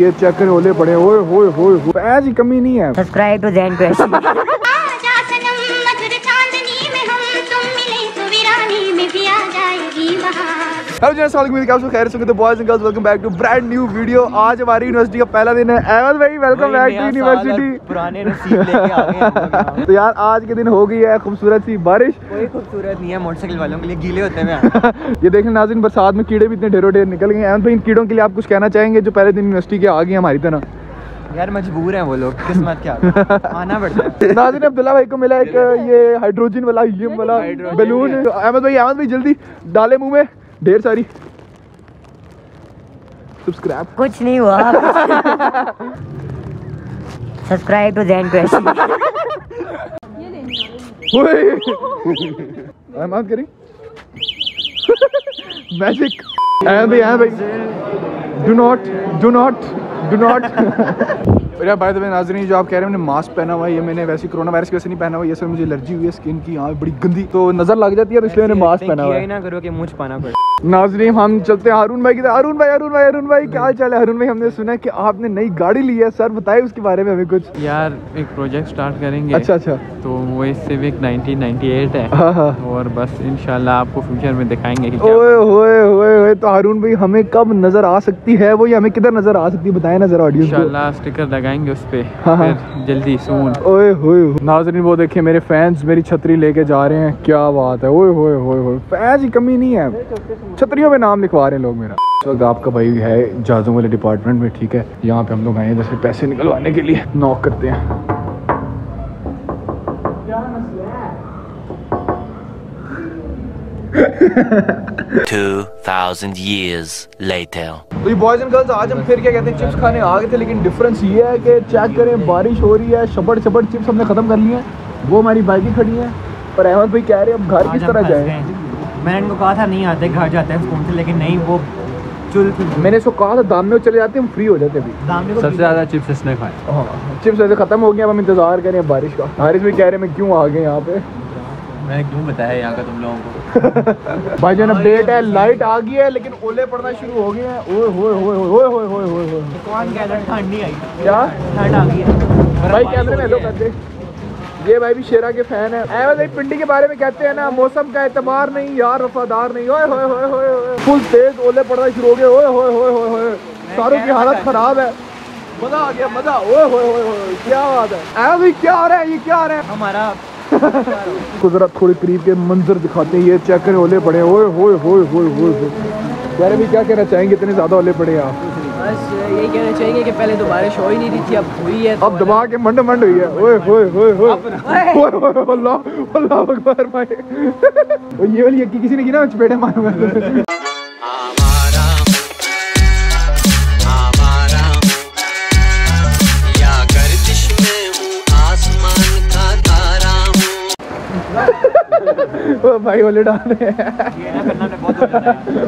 ये चेक करें ओले पड़े ओए होए होए होए ऐसी कमी नहीं है। सब्सक्राइब टू जैन हेलो सवाल उम्मीद आप खैर से boys and girls welcome back to brand new video आज हमारी यूनिवर्सिटी का पहला दिन है। अहमद भाई वेलकम बैक टू यूनिवर्सिटी पुराने आ तो यार आज के दिन हो गई है खूबसूरत सी बारिश। कोई खूबसूरत नहीं है मोटरसाइकिल वालों के लिए गीले होते हैं। ये देखें नाजिन बरसात में कीड़े भी इतने ढेरों ढेर निकल गए अहमद भाई इन कीड़ों के लिए आप कुछ कहना चाहेंगे जो पहले दिन यूनिवर्सिटी के आ गए हमारी तरह? यार मजबूर हैं वो लोग किस्मत क्या आना पड़ता है। नाजिन अब्दुल्ला भाई को मिला एक ये हाइड्रोजन वाला हीलियम वाला बैलून अहमद भाई अहमद भाई जल्दी डाले मुँह में। ढेर सारी। सब्सक्राइब कुछ नहीं हुआ। सब्सक्राइब टू जैन क्वेश्चन एम करें। मैजिक एंड भाई do not do not do not by the way नाजरीन जो आप कह रहे हैं मैंने मास्क पहना हुआ है ये मैंने वैसे कोरोना वायरस की वजह से नहीं पहना हुआ ये सर मुझे एलर्जी हुई है स्किन की यहाँ बड़ी गंदी तो नज़र लग जाती है तो इसलिए मैंने मास्क पहना हुआ है। ना करो कि मुझ पाना पड़े। नाजरीन हम चलते हैं हारून भाई की हारून भाई हारून भाई हारून भाई क्या चाल है? हारून भाई हमने सुना कि आपने नई गाड़ी ली है सर बताए उसके बारे में हमें कुछ। यार एक प्रोजेक्ट स्टार्ट करेंगे अच्छा अच्छा। तो वो इस सिविक 1998 है। हाँ हाँ। और बस इंशाल्लाह आपको फ्यूचर में दिखाएँगे ओए होए होए होए तो हारून भाई हमें कब नज़र आ सकती है वो या हमें किधर नज़र आ सकती है बताएँ। नज़र ऑडियंस को। इंशाल्लाह स्टिकर लगाएँगे उस पे हाँ, हाँ। जल्दी सून ओए होए होए। नाजरीन वो देखिए मेरे फैंस मेरी छतरी लेके जा रहे हैं क्या बात है। ओए होए होए होए। फैंस की कमी नहीं है। छतरियों पे नाम लिखवा रहे हैं लोग मेरा। इस वक्त आपका भाई है जहाज़ों वाले डिपार्टमेंट में ठीक है? यहाँ पे हम लोग आए हैं जैसे पैसे निकलवाने के लिए। नॉक करते हैं? 2000 years later. तो ये बॉयज़ एंड गर्ल्स आज हम फिर क्या कहते हैं चिप्स खाने आ गए थे लेकिन डिफरेंस ये है कि चेक करें बारिश हो रही है शपड़ शपड़ चिप्स हमने ख़त्म कर लिए हैं। वो हमारी बाइकें खड़ी हैं। पर अहमद भाई कह रहे हैं अब घर किस तरह जाए? मैंने इनको कहा था नहीं आते घर जाते हैं स्कूल से लेकिन नहीं वो चुल मैंने इसको कहा था दाम में चले जाते हम फ्री हो जाते अभी. दामने सबसे ज़्यादा चिप्स इसने खाए। हाँ चिप्स ऐसे ख़त्म हो गए अब हम इंतज़ार करें बारिश का। हारिस भी कह रहे हैं मैं क्यों आ गए यहाँ पे? मैंने क्यों बताया यहाँ का तुम लोगों को भाई जान अपडेट है लाइट आ गई है लेकिन ओले पड़ना शुरू हो गए हैं ओए होए होए होए होए होए होए होए कौन कह रहा है ठंड नहीं आई क्या ठंड आ गई है भाई कैमरे में लो कर दे ये भाई भी शेरा के फ़ैन है अहमद भाई पिंडी के बारे में कहते हैं ना मौसम का एतबार नहीं यार वफादार नहीं ओए होए होए होए फुल तेज ओले पड़ना शुरू हो गए ओए होए होए होए होए सारों की हालत खराब है मज़ा आ गया मज़ा ओए होए होए होए क्या बात है अहमद भाई क्या हो रहा है ये क्या हो रहा है हमारा को जरा थोड़ी करीब के मंजर दिखाते हैं ये चेक करें ओले पड़े ओए होए होए होए होए यार अभी क्या कहना चाहेंगे? इतने ज़्यादा ओले पड़े आप। बस यही कहना चाहिए कि पहले तो बारिश हो ही नहीं रही थी अब हुई है अब दबा के मंड मंड हुई है। ओए होए होए होए होए अल्लाह अल्लाह अकबर भाई। ये वाली किसी ने की ना? चपेटे मारूँगा। भाई वाले डाल रहे है।